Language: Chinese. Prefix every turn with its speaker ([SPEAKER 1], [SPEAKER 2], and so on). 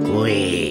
[SPEAKER 1] 对。